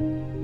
you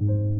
you.